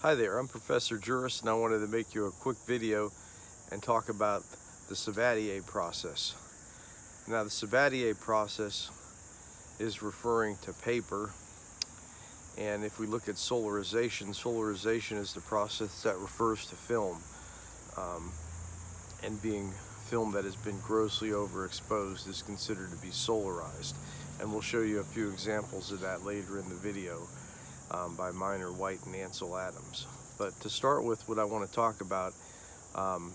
Hi there, I'm Professor Jurus and I wanted to make you a quick video and talk about the Sabattier process. Now the Sabattier process is referring to paper and if we look at solarization, solarization is the process that refers to film um, and being film that has been grossly overexposed is considered to be solarized and we'll show you a few examples of that later in the video um, by Minor White and Ansel Adams. But to start with, what I want to talk about um,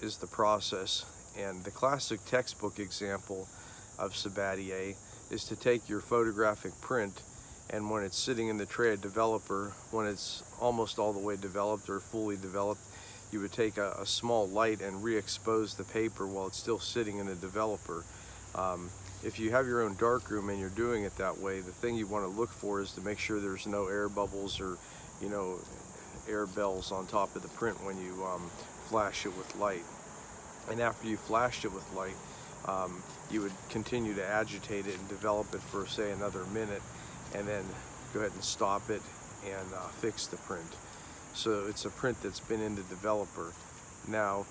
is the process. And the classic textbook example of Sabattier is to take your photographic print and when it's sitting in the tray of developer, when it's almost all the way developed or fully developed, you would take a, a small light and re-expose the paper while it's still sitting in the developer. Um, if you have your own darkroom and you're doing it that way, the thing you want to look for is to make sure there's no air bubbles or, you know, air bells on top of the print when you um, flash it with light. And after you flashed it with light, um, you would continue to agitate it and develop it for say another minute and then go ahead and stop it and uh, fix the print. So it's a print that's been in the developer. Now,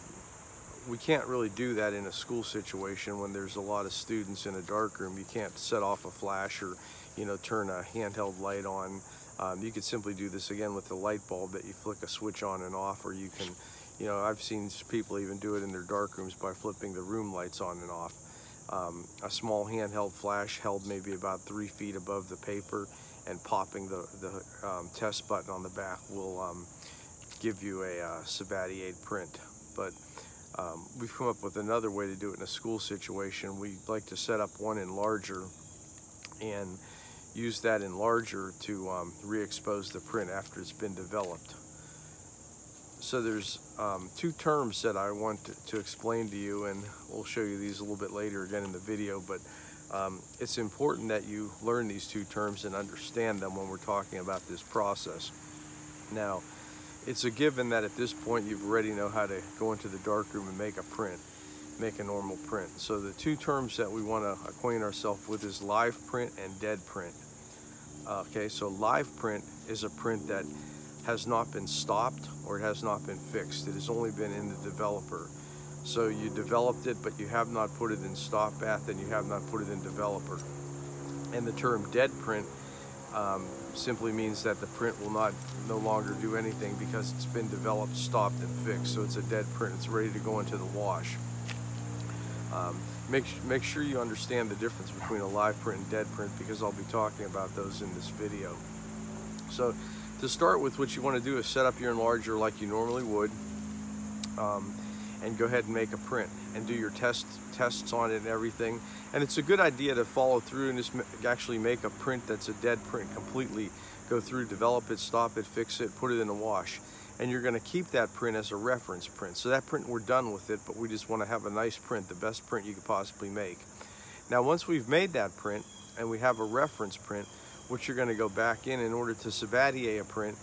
we can't really do that in a school situation when there's a lot of students in a dark room. You can't set off a flash or, you know, turn a handheld light on. Um, you could simply do this again with the light bulb that you flick a switch on and off, or you can, you know, I've seen people even do it in their dark rooms by flipping the room lights on and off. Um, a small handheld flash held maybe about three feet above the paper and popping the, the um, test button on the back will um, give you a uh, print. But um, we've come up with another way to do it in a school situation. We like to set up one enlarger and use that enlarger to um, re-expose the print after it's been developed. So there's um, two terms that I want to, to, explain to you and we'll show you these a little bit later again in the video, but um, it's important that you learn these two terms and understand them when we're talking about this process. Now, it's a given that at this point you've already know how to go into the darkroom and make a print, make a normal print. So the two terms that we want to acquaint ourselves with is live print and dead print. Okay, so live print is a print that has not been stopped or it has not been fixed. It has only been in the developer. So you developed it, but you have not put it in stop bath and you have not put it in developer. And the term dead print um, simply means that the print will not no longer do anything because it's been developed, stopped, and fixed. So it's a dead print. It's ready to go into the wash. Um, make, make sure you understand the difference between a live print and dead print because I'll be talking about those in this video. So to start with, what you want to do is set up your enlarger like you normally would um, and go ahead and make a print and do your test tests on it and everything. And it's a good idea to follow through and just actually make a print that's a dead print completely. Go through, develop it, stop it, fix it, put it in the wash. And you're gonna keep that print as a reference print. So that print, we're done with it, but we just wanna have a nice print, the best print you could possibly make. Now, once we've made that print and we have a reference print, what you're gonna go back in in order to Sabattier a print,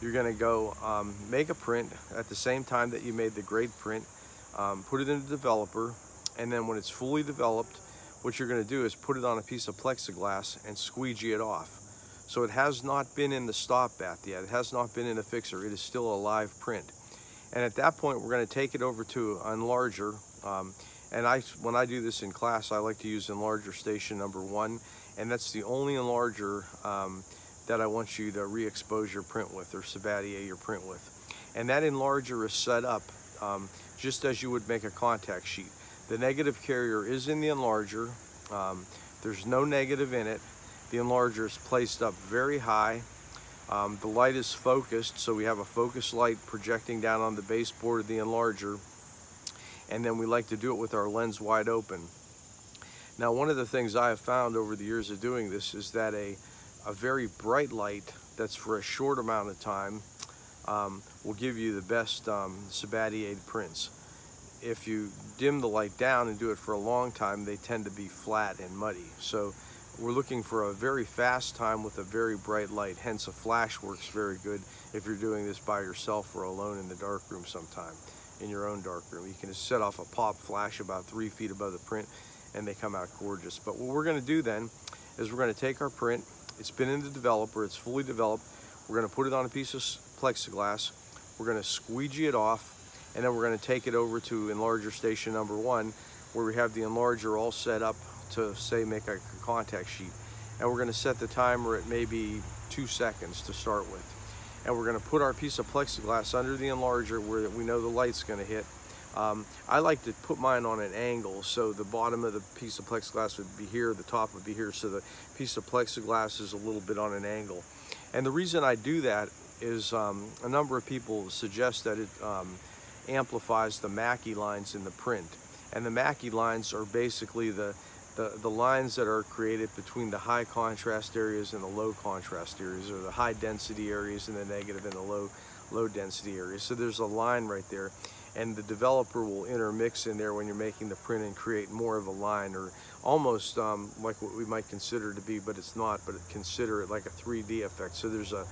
you're gonna go um, make a print at the same time that you made the grade print, um, put it in the developer, and then when it's fully developed, what you're gonna do is put it on a piece of plexiglass and squeegee it off. So it has not been in the stop bath yet. It has not been in a fixer. It is still a live print. And at that point, we're gonna take it over to an enlarger. Um, and I, when I do this in class, I like to use enlarger station number one. And that's the only enlarger um, that I want you to re-expose your print with or sabattier your print with. And that enlarger is set up um, just as you would make a contact sheet. The negative carrier is in the enlarger. Um, there's no negative in it. The enlarger is placed up very high. Um, the light is focused, so we have a focus light projecting down on the baseboard of the enlarger. And then we like to do it with our lens wide open. Now, one of the things I have found over the years of doing this is that a, a very bright light that's for a short amount of time um, will give you the best um, prints if you dim the light down and do it for a long time, they tend to be flat and muddy. So we're looking for a very fast time with a very bright light. Hence a flash works very good if you're doing this by yourself or alone in the dark room sometime, in your own dark room. You can just set off a pop flash about three feet above the print and they come out gorgeous. But what we're gonna do then is we're gonna take our print, it's been in the developer, it's fully developed, we're gonna put it on a piece of plexiglass. We're going to squeegee it off and then we're going to take it over to enlarger station number one where we have the enlarger all set up to say make a contact sheet. And we're going to set the timer at maybe two seconds to start with. And we're going to put our piece of plexiglass under the enlarger where we know the light's going to hit. Um, I like to put mine on an angle so the bottom of the piece of plexiglass would be here, the top would be here, so the piece of plexiglass is a little bit on an angle. And the reason I do that is um, a number of people suggest that it um, amplifies the Mackie lines in the print. And the Mackie lines are basically the, the, the lines that are created between the high contrast areas and the low contrast areas, or the high density areas and the negative and the low, low density areas. So there's a line right there and the developer will intermix in there when you're making the print and create more of a line or almost um, like what we might consider to be, but it's not, but consider it like a 3D effect. So there's a,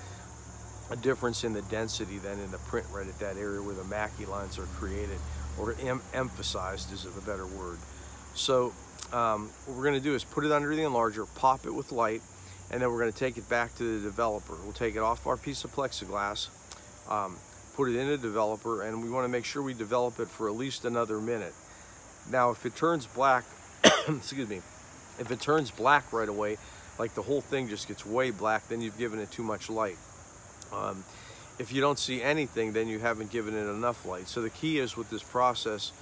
a difference in the density than in the print right at that area where the Mackie lines are created or em emphasized is a better word. So um, what we're going to do is put it under the enlarger, pop it with light, and then we're going to take it back to the developer. We'll take it off our piece of plexiglass, um, put it in a developer, and we want to make sure we develop it for at least another minute. Now, if it turns black, excuse me, if it turns black right away, like the whole thing just gets way black, then you've given it too much light. Um, if you don't see anything, then you haven't given it enough light. So the key is with this process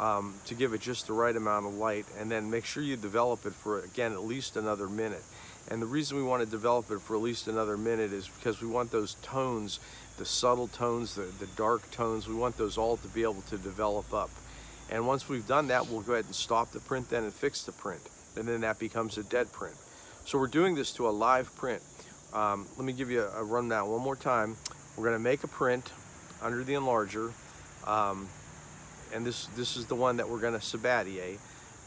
um, to give it just the right amount of light and then make sure you develop it for, again, at least another minute. And the reason we want to develop it for at least another minute is because we want those tones, the subtle tones, the, the dark tones, we want those all to be able to develop up. And once we've done that, we'll go ahead and stop the print then and fix the print. And then that becomes a dead print. So we're doing this to a live print. Um, let me give you a, rundown one more time. We're going to make a print under the enlarger. Um, and this, this is the one that we're going to sabattier.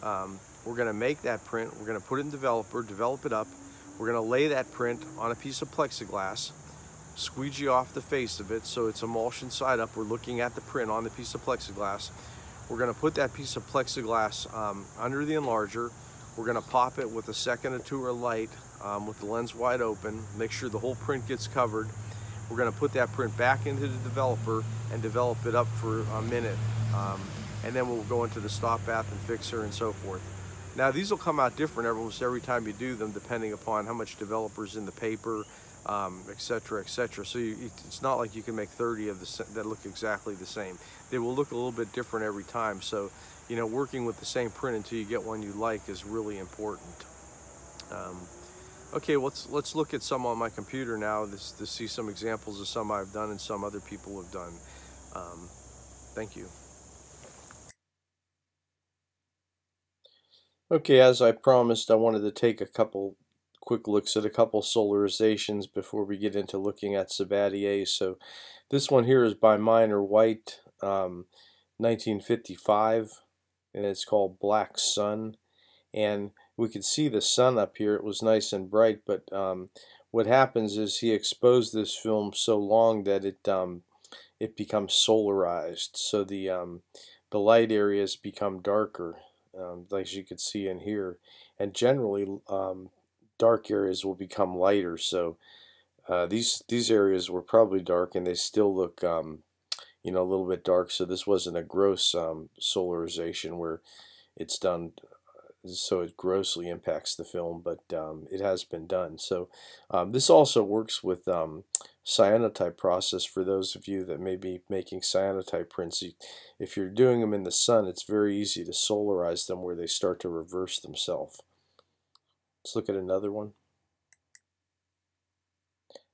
Um, we're going to make that print. We're going to put it in developer, develop it up. We're going to lay that print on a piece of plexiglass, squeegee off the face of it so it's emulsion side up. We're looking at the print on the piece of plexiglass. We're going to put that piece of plexiglass um, under the enlarger. We're going to pop it with a second or two of light um, with the lens wide open, make sure the whole print gets covered. We're going to put that print back into the developer and develop it up for a minute. Um, and then we'll go into the stop bath and fixer and so forth. Now these will come out different almost every time you do them depending upon how much developers in the paper, etc., um, etc. Et so you, it's not like you can make 30 of the that look exactly the same. They will look a little bit different every time. So, you know, working with the same print until you get one you like is really important. Um, Okay, let's let's look at some on my computer now this, to see some examples of some I've done and some other people have done. Um, thank you. Okay, as I promised, I wanted to take a couple quick looks at a couple solarizations before we get into looking at Sabattier. So this one here is by Minor White, um, 1955, and it's called Black Sun. And we could see the sun up here. It was nice and bright, but um, what happens is he exposed this film so long that it um, it becomes solarized. So the um, the light areas become darker, um, as you could see in here. And generally, um, dark areas will become lighter. So uh, these these areas were probably dark, and they still look um, you know a little bit dark. So this wasn't a gross solarization where it's done so it grossly impacts the film, but um, it has been done. So um, this also works with um, cyanotype process for those of you that may be making cyanotype prints. If you're doing them in the sun, it's very easy to solarize them where they start to reverse themselves. Let's look at another one.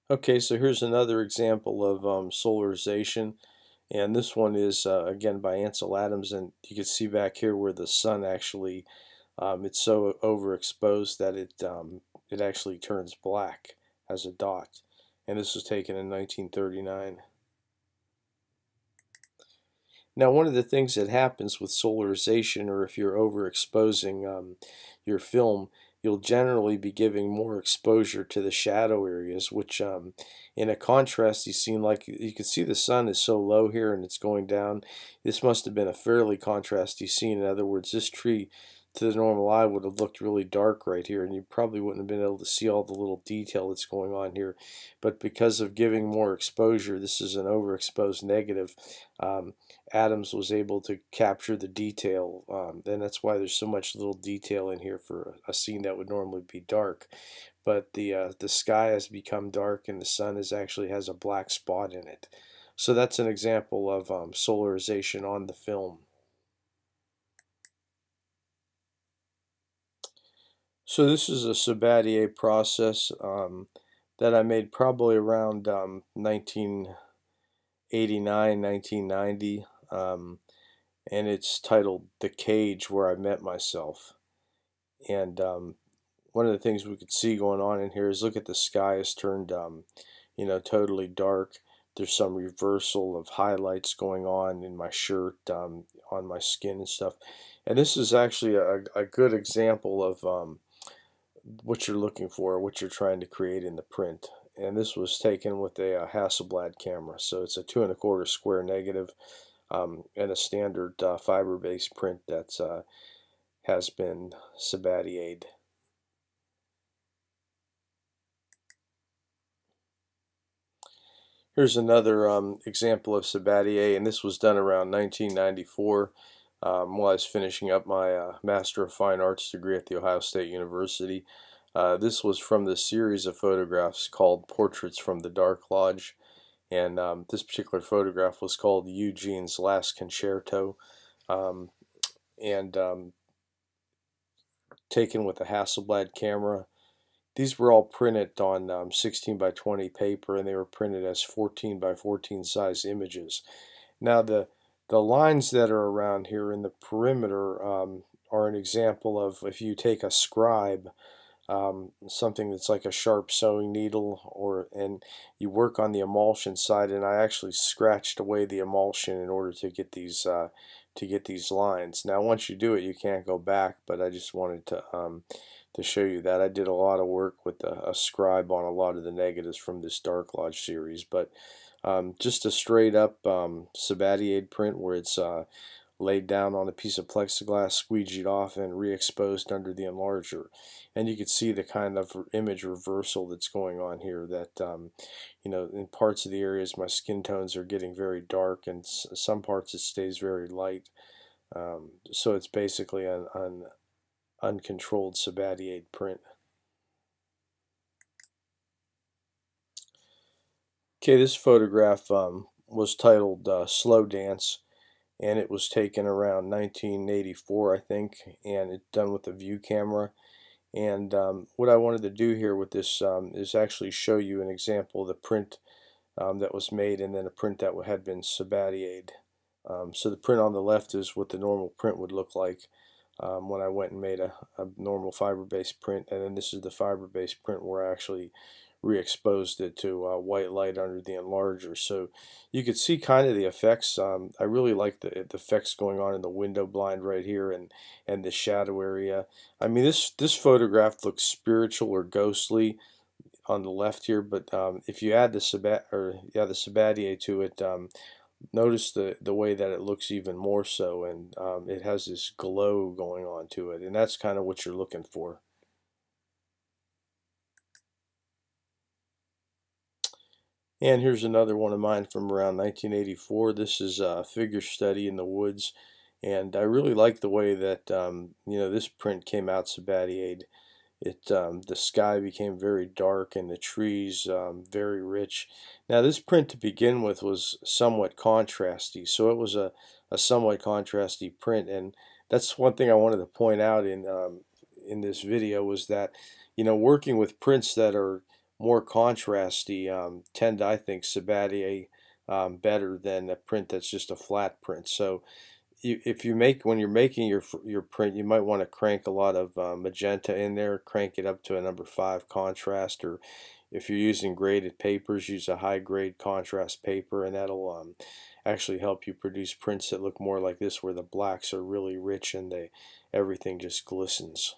Okay, so here's another example of um, solarization. And this one is, uh, again, by Ansel Adams. And you can see back here where the sun actually um, it's so overexposed that it um, it actually turns black as a dot and this was taken in 1939 now one of the things that happens with solarization or if you're overexposing um, your film you'll generally be giving more exposure to the shadow areas which um, in a contrasty scene like you can see the sun is so low here and it's going down. This must have been a fairly contrasty scene in other words this tree to the normal eye would have looked really dark right here and you probably wouldn't have been able to see all the little detail that's going on here. But because of giving more exposure this is an overexposed negative um, Adams was able to capture the detail um, and that's why there's so much little detail in here for a scene that would normally be dark. But the uh, the sky has become dark and the sun is actually has a black spot in it. So that's an example of um, solarization on the film So this is a Sabattier process um, that I made probably around um, 1989, 1990, um, and it's titled "The Cage Where I Met Myself." And um, one of the things we could see going on in here is look at the sky has turned, um, you know, totally dark. There's some reversal of highlights going on in my shirt, um, on my skin and stuff. And this is actually a, a good example of what you're looking for, what you're trying to create in the print. And this was taken with a, Hasselblad camera. So it's a two and a quarter square negative, um, and a standard uh, fiber-based print that uh, has been Sabattier'd. Here's another um, example of Sabattier, and this was done around 1994 um, while I was finishing up my uh, Master of Fine Arts degree at The Ohio State University. Uh, this was from the series of photographs called Portraits from the Dark Lodge, and um, this particular photograph was called Eugene's Last Concerto, um, and um, taken with a Hasselblad camera. These were all printed on um, 16 by 20 paper, and they were printed as 14 by 14 size images. Now the the lines that are around here in the perimeter um, are an example of if you take a scribe, um, something that's like a sharp sewing needle, or and you work on the emulsion side, and I actually scratched away the emulsion in order to get these uh, to get these lines. Now, once you do it, you can't go back, but I just wanted to um, to show you that I did a lot of work with a, a scribe on a lot of the negatives from this Dark Lodge series, but um, just a straight up um, Sabattier print where it's uh, laid down on a piece of plexiglass, squeegeed off, and re-exposed under the enlarger. And you can see the kind of image reversal that's going on here that, um, you know, in parts of the areas my skin tones are getting very dark and some parts it stays very light. Um, so it's basically an, an uncontrolled Sabattier print. Okay, this photograph um, was titled uh, Slow Dance, and it was taken around 1984, I think, and it's done with a view camera. And um, what I wanted to do here with this um, is actually show you an example of the print um, that was made and then a print that had been Sabattier'd. Um, so the print on the left is what the normal print would look like um, when I went and made a, a normal fiber-based print, and then this is the fiber-based print where I actually re-exposed it to uh, white light under the enlarger. So you could see kind of the effects um, I really like the, the effects going on in the window blind right here and and the shadow area. I mean this this photograph looks spiritual or ghostly on the left here but um, if you add the Sabat or yeah the Sabattier to it um, notice the the way that it looks even more so and um, it has this glow going on to it and that's kind of what you're looking for And here's another one of mine from around 1984. This is a figure study in the woods. And I really like the way that, um, you know, this print came out Sabattier. It, um, the sky became very dark and the trees um, very rich. Now this print to begin with was somewhat contrasty, so it was a, a somewhat contrasty print, and that's one thing I wanted to point out in um, in this video was that, you know, working with prints that are more contrasty um, tend, I think, Sabattier um, better than a print that's just a flat print. So you, if you make when you're making your your print, you might want to crank a lot of uh, magenta in there, crank it up to a number five contrast, or if you're using graded papers, use a high grade contrast paper, and that'll um, actually help you produce prints that look more like this, where the blacks are really rich and they everything just glistens.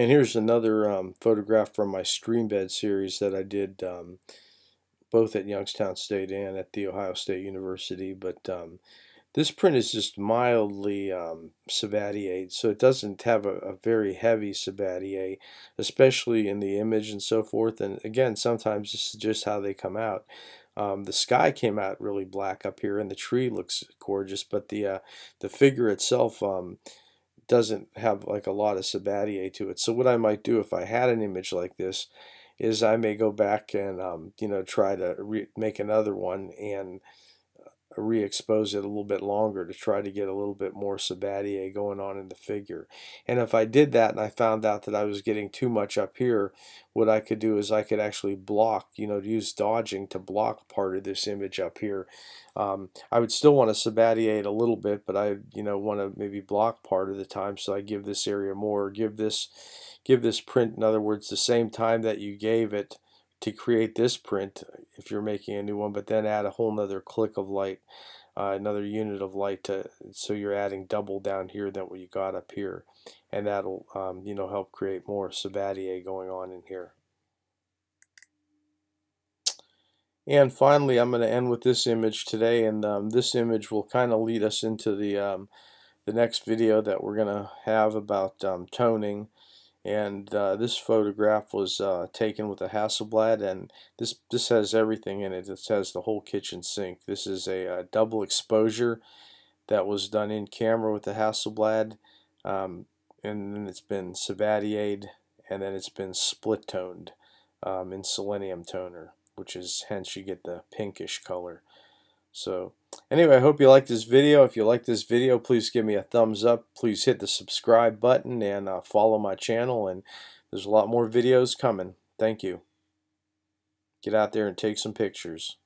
And here's another um, photograph from my Streambed series that I did um, both at Youngstown State and at The Ohio State University. But um, This print is just mildly um, Sabattier, so it doesn't have a, a, very heavy Sabattier, especially in the image and so forth. And again, sometimes this is just how they come out. Um, the sky came out really black up here, and the tree looks gorgeous, but the uh, the figure itself um, doesn't have like a lot of Sabattier to it. So what I might do if I had an image like this is I may go back and um, you know try to make another one and re-expose it a little bit longer to try to get a little bit more Sabattier going on in the figure. And if I did that and I found out that I was getting too much up here, what I could do is I could actually block, you know, use dodging to block part of this image up here. Um, I would still want to Sabattier it a little bit, but I, you know, want to maybe block part of the time so I give this area more, give this, give this print, in other words, the same time that you gave it to create this print if you're making a new one, but then add a whole nother click of light, uh, another unit of light to so you're adding double down here than what you got up here, and that'll um, you know help create more Sabattier going on in here. And finally, I'm going to end with this image today, and um, this image will kind of lead us into the um, the next video that we're going to have about um, toning and uh, this photograph was uh, taken with a Hasselblad and this this has everything in it. It has the whole kitchen sink. This is a, a uh, double exposure that was done in camera with the Hasselblad um, and then it's been Sabattier'd and then it's been split toned um, in selenium toner which is hence you get the pinkish color. So anyway, I hope you like this video. If you like this video, please give me a thumbs up. Please hit the subscribe button and uh, follow my channel. And there's a lot more videos coming. Thank you. Get out there and take some pictures.